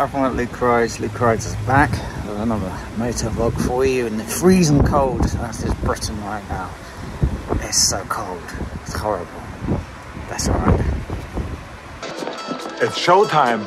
everyone at Luke Rides. Luke Rides is back with another motovlog for you in the freezing cold. That's just Britain right now. It's so cold. It's horrible. That's alright. It's showtime.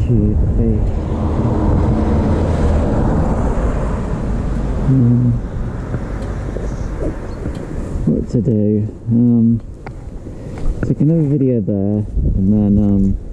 achieve a um, what to do? Um, so I can have a video there and then um,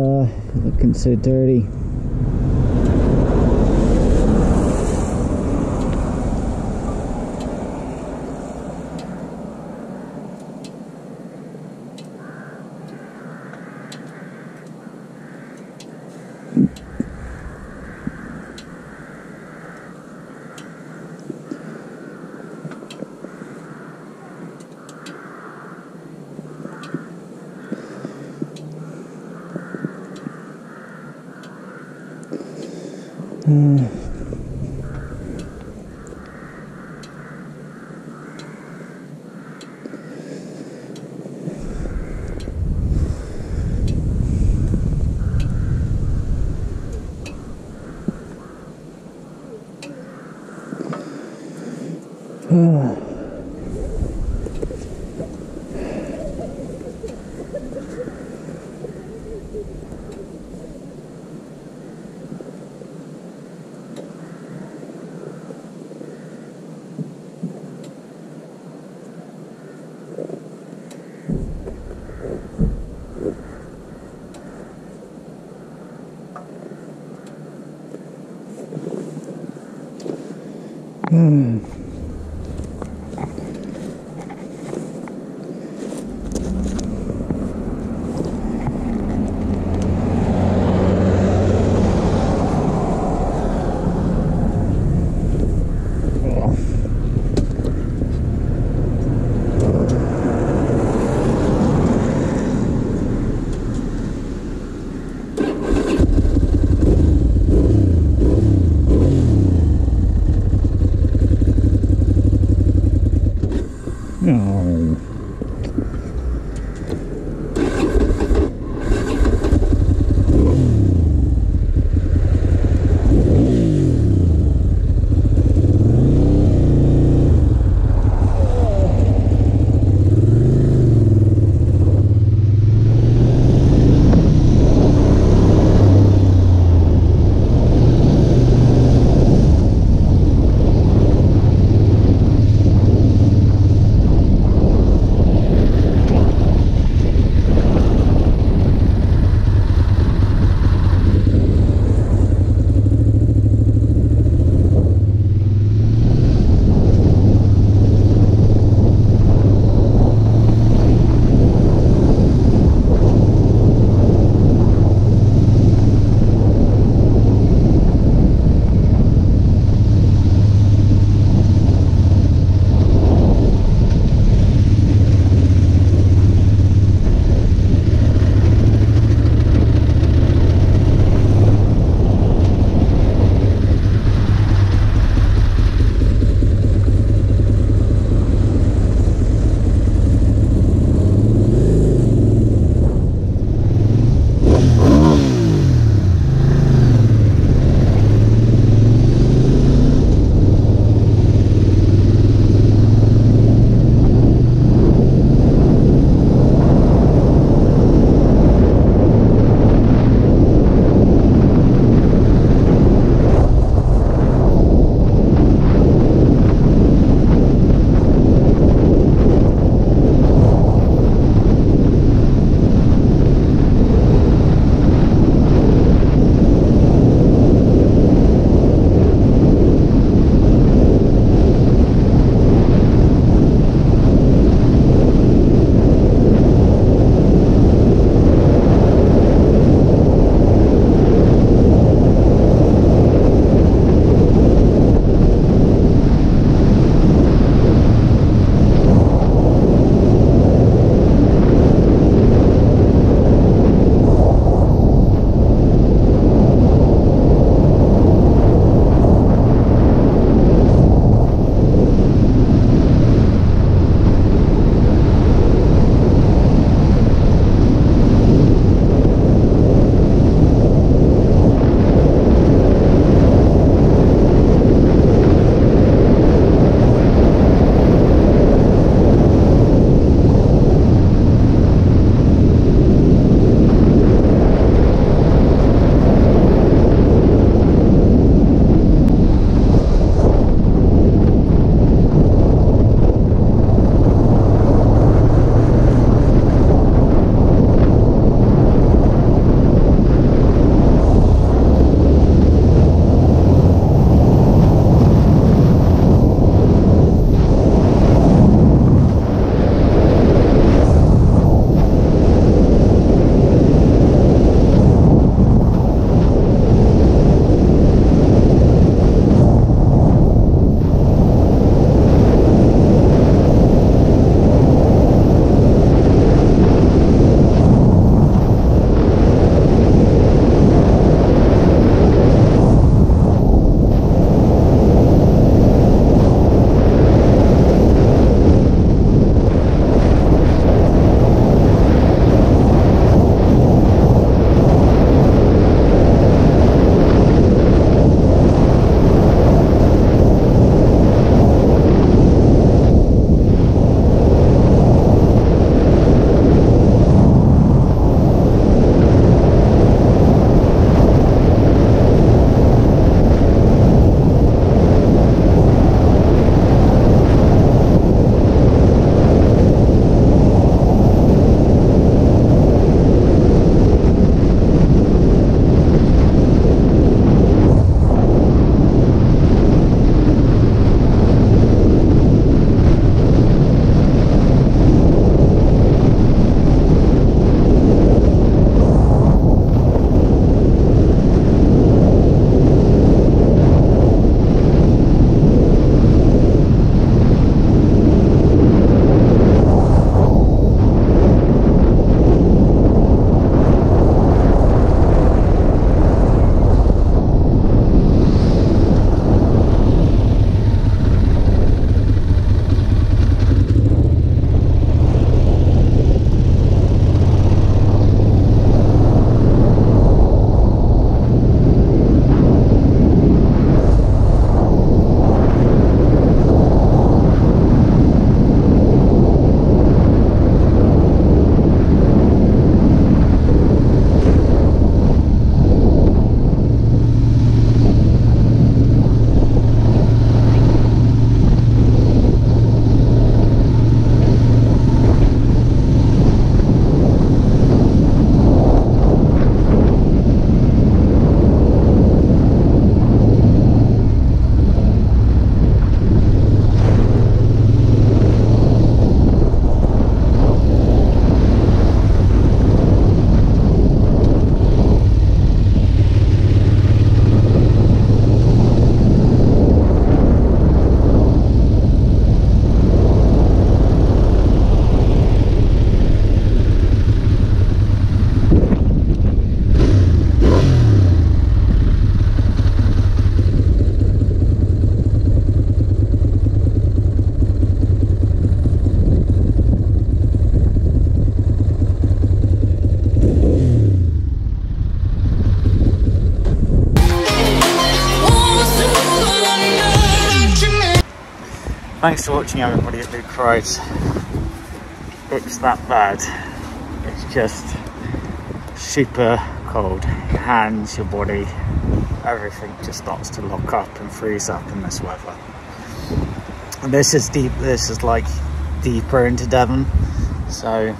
Yeah, looking so dirty. Mm. Thanks for watching everybody at Luke Rides. It's that bad. It's just super cold. Your hands, your body, everything just starts to lock up and freeze up in this weather. And this is deep, this is like deeper into Devon, so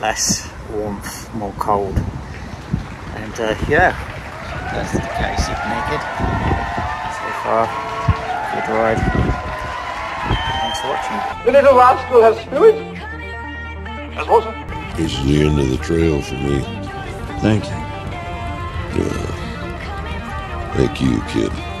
less warmth, more cold. And uh, yeah, that's the case naked. So far, good ride. Thanks for watching. The little rascal has spirit. Has water. This is the end of the trail for me. Thank you. Yeah. Thank you, kid.